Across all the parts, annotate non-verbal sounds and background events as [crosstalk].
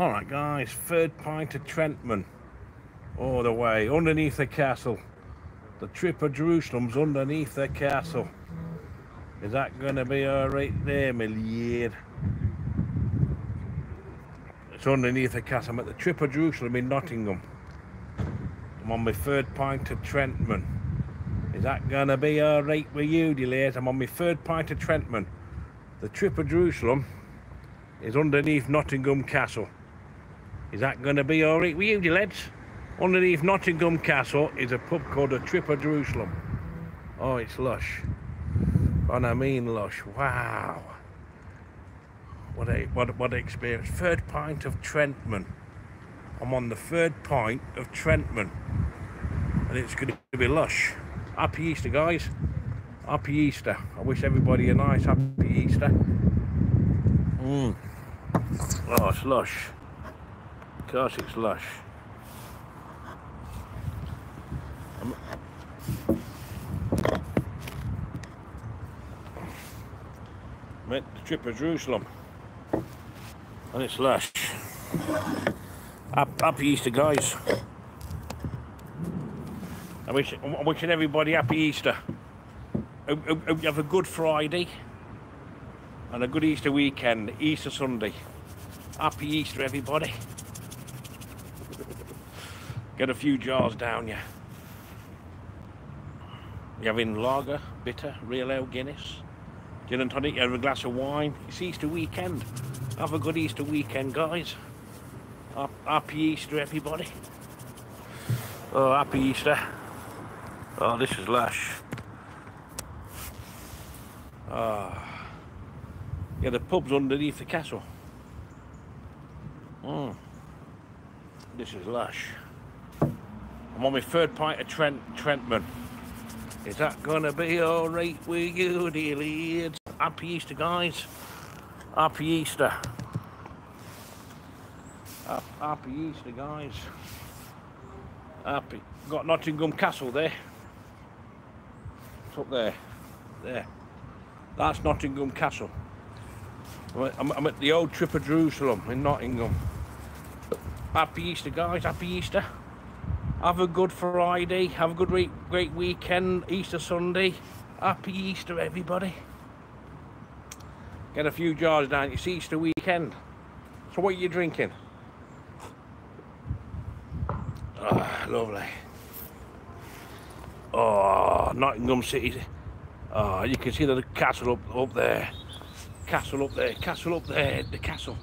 All right, guys. Third pint of Trentman. All the way underneath the castle. The trip of Jerusalem's underneath the castle. Is that going to be all right there, my lad? It's underneath the castle. I'm at the trip of Jerusalem in Nottingham. I'm on my third pint of Trentman. Is that going to be all right with you, dears? I'm on my third pint of Trentman. The trip of Jerusalem is underneath Nottingham Castle. Is that going to be all right with you, lads? Underneath Nottingham Castle is a pub called the Trip of Jerusalem. Oh, it's lush. And I mean lush. Wow. What a what what experience. Third pint of Trentman. I'm on the third pint of Trentman. And it's going to be lush. Happy Easter, guys. Happy Easter. I wish everybody a nice happy Easter. Mm. Oh, it's lush. Course it's lush. I'm, I'm the trip of Jerusalem. And it's lush. Happy Easter, guys. I wish, I'm wishing everybody happy Easter. Hope, hope you have a good Friday and a good Easter weekend, Easter Sunday. Happy Easter, everybody. Get a few jars down you. You having lager, bitter, real ale, Guinness, gin and tonic, you have a glass of wine. It's Easter weekend. Have a good Easter weekend, guys. Happy Easter, everybody. Oh, happy Easter. Oh, this is lush. Ah. Yeah, the pub's underneath the castle. Mm. This is lush. I'm on my third pint of Trent Trentman. Is that gonna be alright with you, dear lads? Happy Easter, guys. Happy Easter. Happy Easter, guys. Happy. Got Nottingham Castle there. It's up there. There. That's Nottingham Castle. I'm, I'm, at the old Trip of Jerusalem in Nottingham. Happy Easter, guys. Happy Easter. Have a good Friday. Have a good week, great weekend. Easter Sunday. Happy Easter, everybody. Get a few jars down. It's Easter weekend. So what are you drinking? Oh, lovely. Oh, Nottingham City. Oh, you can see the castle up, up there. Castle up there, castle up there, the castle.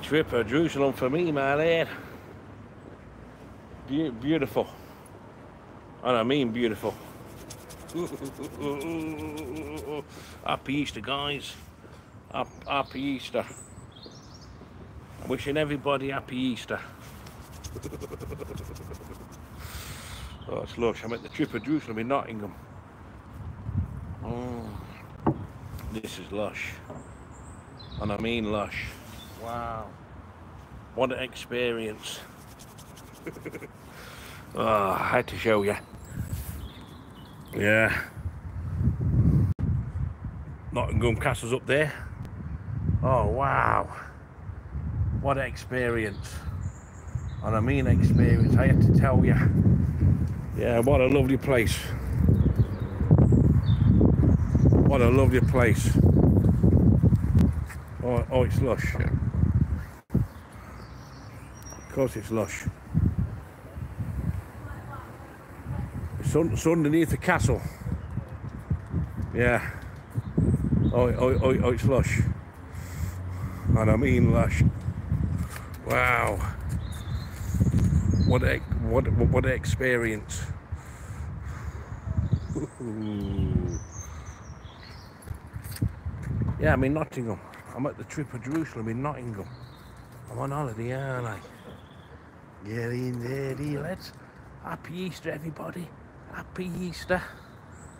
Trip of Jerusalem for me, my lad. Be beautiful. And I mean beautiful. Happy Easter, guys. Happy Easter. I'm wishing everybody happy Easter. oh, it's lush. I'm at the Trip of Jerusalem in Nottingham. Oh, this is lush. And I mean lush. Wow. What an experience. Oh, [laughs] I had to show you. Yeah. Nottingham Castle's up there. Oh, wow. What an experience and I mean experience, I had to tell you. Yeah, what a lovely place. What a lovely place. Oh, oh it's lush. Of course it's lush. It's, un it's underneath the castle. Yeah. Oh, oh, oh, oh, it's lush. And I mean lush. Wow what a what what an experience [laughs] yeah I'm in Nottingham I'm at the trip of Jerusalem in Nottingham I'm on holiday aren't I get in there lads happy Easter everybody happy Easter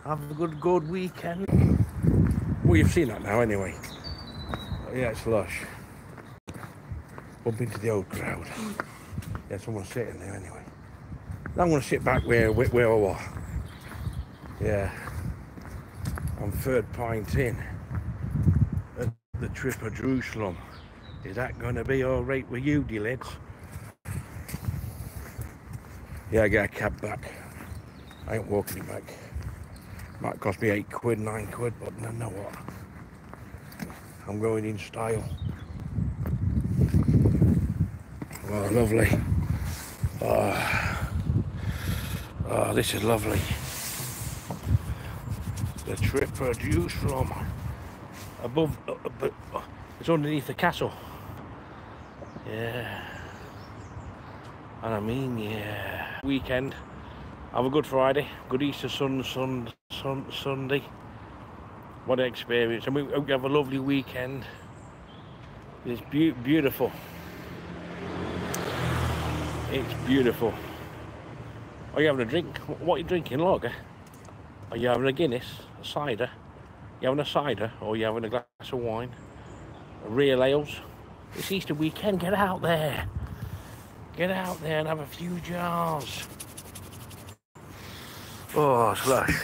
have a good good weekend well you've seen that now anyway yeah it's lush bump into the old crowd yeah, someone sitting there anyway. I'm going to sit back where, where I was. Yeah. I'm third pint in at the trip of Jerusalem Is that going to be all right with you, dear lads? Yeah, I get a cab back. I ain't walking it back. Might cost me eight quid, nine quid, but no, no what? I'm going in style. Oh, lovely. Oh, oh this is lovely. The trip produced from above, uh, but uh, it's underneath the castle. Yeah. And I mean, yeah. Weekend. Have a good Friday. Good Easter sun, sun, sun, Sunday. What an experience. And we hope you have a lovely weekend. It's be beautiful. It's beautiful. Are you having a drink? What are you drinking, lager? Are you having a Guinness? A cider? You having a cider? Or are you having a glass of wine? A real ales? It's Easter weekend, get out there. Get out there and have a few jars. Oh, it's lush.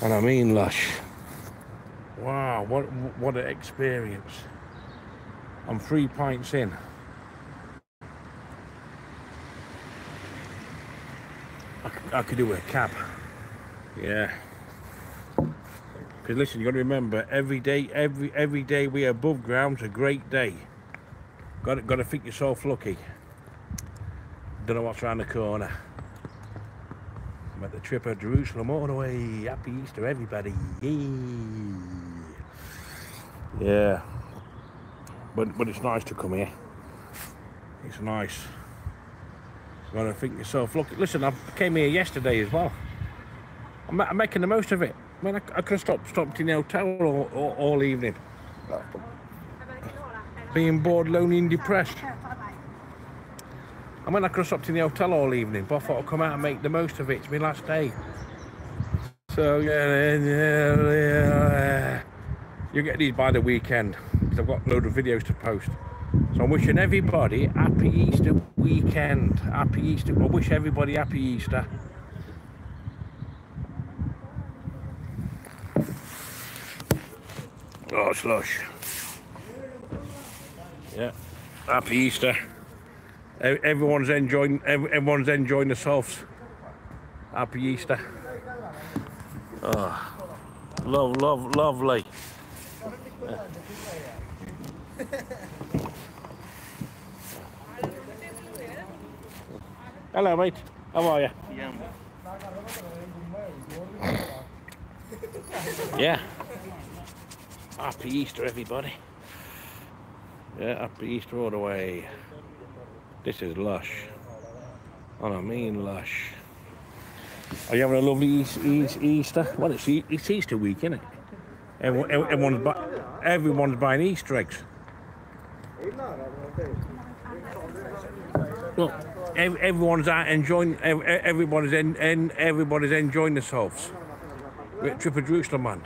And I mean lush. Wow, what what an experience. I'm three pints in. I, I could do with a cab. Yeah. Because listen, you got to remember, every day, every every day we are above ground's a great day. Got to, got to think yourself lucky. Don't know what's around the corner. I'm at the trip of Jerusalem all the way. Happy Easter, everybody! Yay! Yeah, but but it's nice to come here. It's nice. Got to think yourself. Look, listen, I came here yesterday as well. I'm, I'm making the most of it. I mean, I, I could have stopped, stopped in the hotel all, all, all evening. Being bored, lonely and depressed. I could have stopped in the hotel all evening, but I thought I'd come out and make the most of it. It's my last day. So, yeah, yeah, yeah. You get these by the weekend, because I've got a load of videos to post. So I'm wishing everybody happy Easter weekend. Happy Easter. I wish everybody happy Easter. Oh, slush. Yeah. Happy Easter. Everyone's enjoying. Everyone's enjoying themselves. Happy Easter. Oh, love, love, lovely. [laughs] Hello, mate. How are you? [laughs] Yeah. Happy Easter, everybody. Yeah, happy Easter all the way. This is lush. And I mean lush. Are you having a lovely East, East, Easter? Well, it's, it's Easter week, isn't it? everyone's, everyone's buying Easter eggs. Look, everyone's out enjoying. Everybody's in, in, everybody's enjoying themselves. We're at Trip of Jerusalem, man.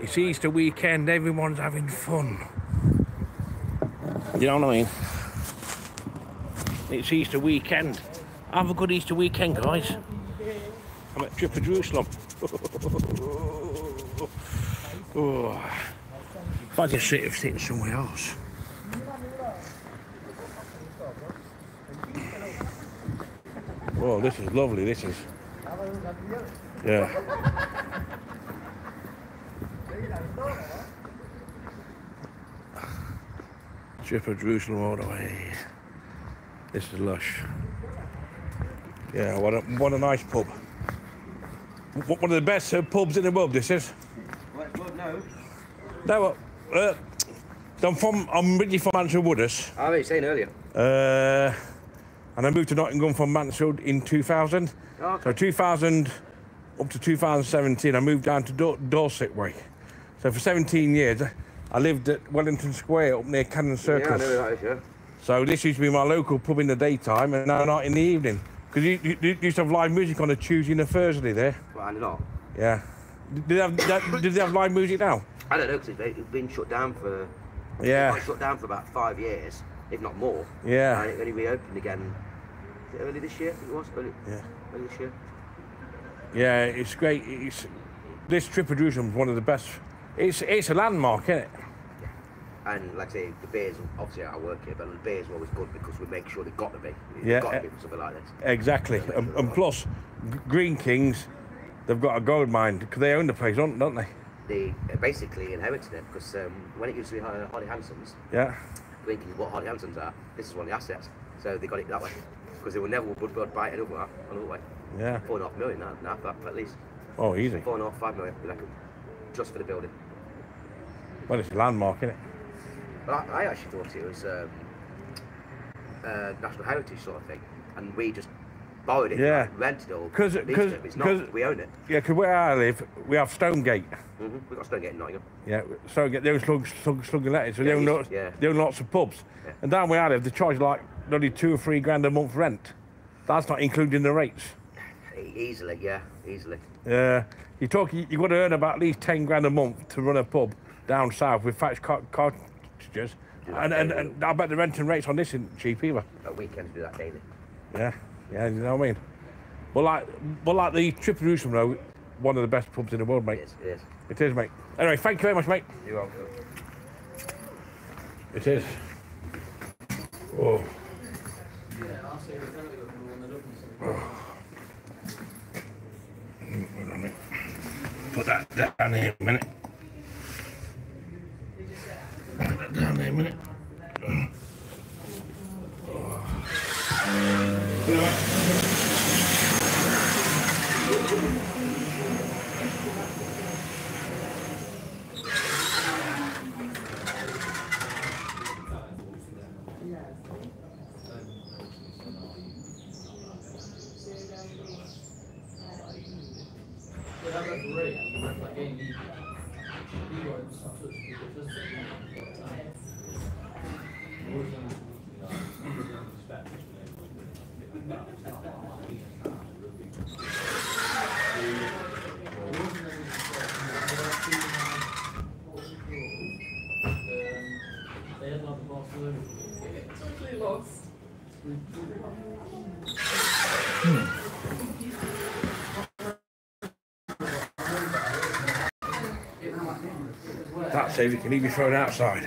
It's Easter weekend. Everyone's having fun. You know what I mean? It's Easter weekend. Have a good Easter weekend, guys. I'm at Trip of Jerusalem. [laughs] oh. I just sit, sit somewhere else. Oh, this is lovely, this is. Yeah. Trip of Jerusalem all the way. This is lush. Yeah, what a, what a nice pub. What one of the best uh, pubs in the world, this is. What, no? No, uh, I'm from, I'm originally from Mansfield Woodhouse. I was saying earlier. Uh, and I moved to Nottingham from Mansfield in 2000. Okay. So 2000 up to 2017, I moved down to Dor Dorset Way. So for 17 years, I lived at Wellington Square up near Canning Circus. Yeah, I know that is, yeah. So this used to be my local pub in the daytime and now not in the evening. Because you, you, you, used to have live music on a Tuesday and a Thursday there. Well, not. Yeah. Did they have, that, did they have live music now? I don't know, because it's been shut down for... Yeah. shut down for about five years, if not more. Yeah. And it only reopened again early this year? It was early, yeah. early this year. Yeah, it's great. It's this trip of Jerusalem is one of the best. It's it's a landmark, isn't it? And like I say, the beers, obviously I work here, but the beers are always good because we make sure they've got to be. They've Yeah, got to eh, be for something like this. Exactly. And, and plus, Greene Kings, they've got a gold mine because they own the place, don't, don't they? They uh, basically inherited it because um, when it used to be Har- Harley Hanson's, Yeah. thinking what Harley Hanson's are, this is one of the assets. So they got it that way. [laughs] Because they will never would, would buy it another, way- another way. Yeah. Four and a half million now, now that, at least. Oh, easy. Four and a half, five million. Just for the building. Well, it's a landmark, isn't it? But I, I actually thought it was um, uh, national heritage sort of thing, and we just borrowed it, Yeah. like, rented it, or 'Cause- leased 'cause- it. It's not. 'cause- we own it. Yeah, because where I live, we have Stonegate. hmm We got Stonegate in Nottingham. Yeah, Stonegate, they own slug, slug, Slug and Lettuce, so they Yeah, own, you- lots, yeah. they own lots of pubs. Yeah. And down where I live, they charge like nearly two or three grand a month rent. That's not including the rates. Easily, yeah, easily. Uh, you talk, you, you've got to earn about at least 10 grand a month to run a pub down south with thatched car- cartridges. Do And, and, daily. and I bet the renting rates on this isn't cheap either. At weekends, do that daily. Yeah, yeah, you know what I mean? But like, but like the Triple Jerusalem, though, one of the best pubs in the world, mate. is, it is. It is, mate. Anyway, thank you very much, mate. You're welcome. It is. Oh. Hold on a minute. Put that down here a minute. Put that down there a minute. You know what? Totally It, you can leave your phone outside.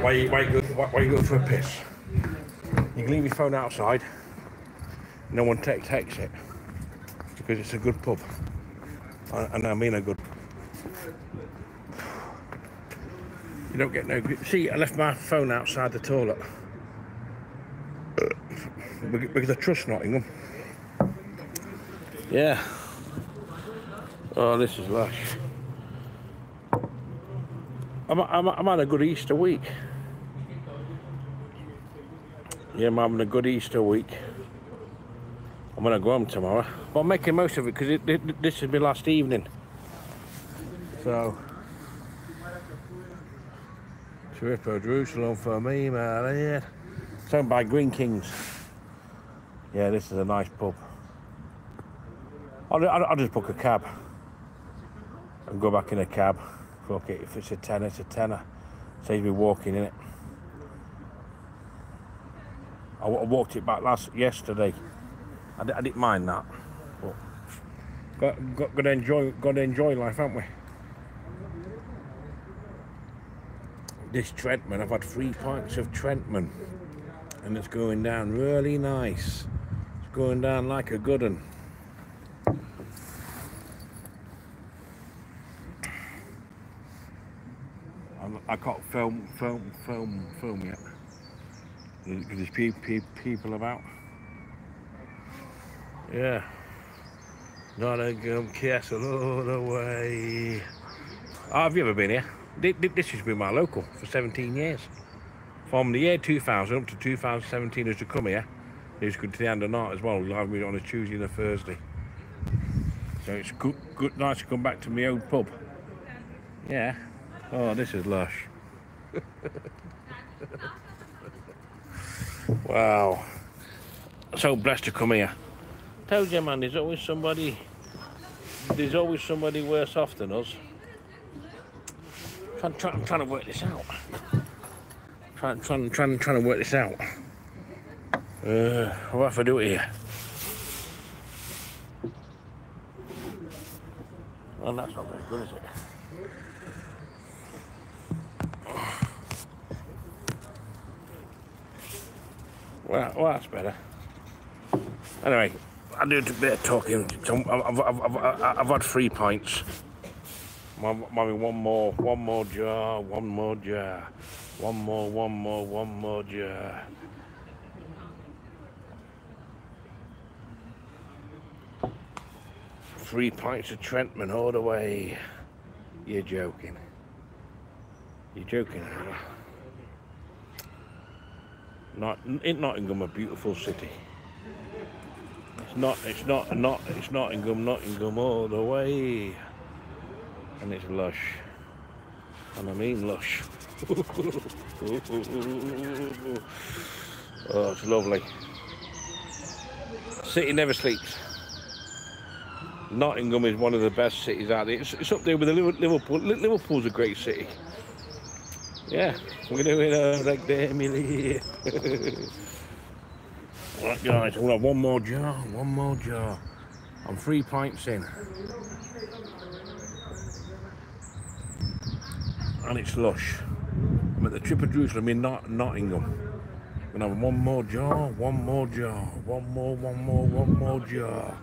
Why you, you, go, for a piss? You can leave your phone outside. No one take, takes it. Because it's a good pub. And I mean a good. You don't get no. See, I left my phone outside the toilet. Because I trust Nottingham. Yeah. Oh, this is lush. I'm, I'm, I'm had a good Easter week. Yeah, I'm having a good Easter week. I'm gonna go home tomorrow, but I'm making most of it because this is my last evening. So, Tripper Jerusalem for me, man. Yeah. It's owned by Greene Kings. Yeah, this is a nice pub. I'll, I'll, I'll just book a cab and go back in a cab. Fuck it, if it's a tenner, it's a tenner. Saves me walking in it. I, walked it back last yesterday. I, I didn't mind that. But got, got, got to enjoy, got to enjoy life, haven't we? This Trentman, I've had three pints of Trentman, and it's going down really nice. It's going down like a good one. I can't film, film, film, film yet. Because there's pe- people about. Yeah. Nottingham Castle all the way. Oh, have you ever been here? Thi- thi- This has been my local for 17 years. From the year 2000 up to 2017 as to come here. It's good to the end of night as well. We'll have me on a Tuesday and a Thursday. So it's good, good, nice to come back to my old pub. Yeah. Oh, this is lush. wow. So blessed to come here. Told you, man, there's always somebody. There's always somebody worse off than us. Trying, trying, I'm trying to work this out. Trying, trying, trying, trying to work this out. Uh, what if I do it here? Well, that's not very good, is it? Well, hmm. well, that's better. Anyway, I do a bit of talking. I've, I've, I've, I've, had three pints. Mummy, one more, one more jar, one more jar, one more, one more, one more jar. Three pints of Trentman all the way. You're joking. You're joking, are you? Not, Nottingham a beautiful city? It's not, it's not, not, it's Nottingham, Nottingham all the way. And it's lush. And I mean lush. [laughs] oh, it's lovely. City never sleeps. Nottingham is one of the best cities out there. It's, it's up there with the Liverpool. Liverpool's a great city. Yeah, we're doing a uh, like the Emily. [laughs] right, guys, we'll have one more jar, one more jar. I'm three pints in. And it's lush. I'm at the Trip of Jerusalem in Not- Nottingham. Gonna have one more jar, one more jar, one more, one more, one more jar.